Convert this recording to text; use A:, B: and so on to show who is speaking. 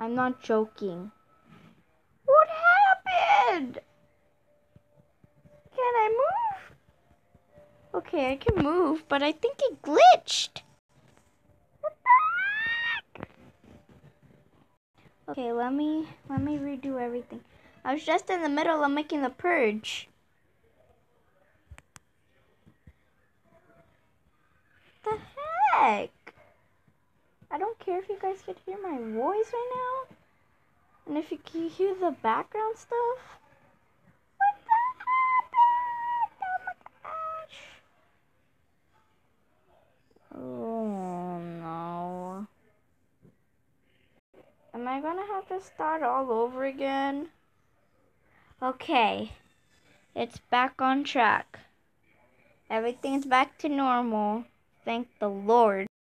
A: I'm not joking. What happened? Can I move? Okay, I can move, but I think it glitched. What? Okay, let me let me redo everything. I was just in the middle of making the purge. The heck? I don't care if you guys could hear my voice right now. And if you can hear the background stuff. What the heck? Oh my gosh. Oh no. Am I gonna have to start all over again? Okay. It's back on track. Everything's back to normal. Thank the Lord.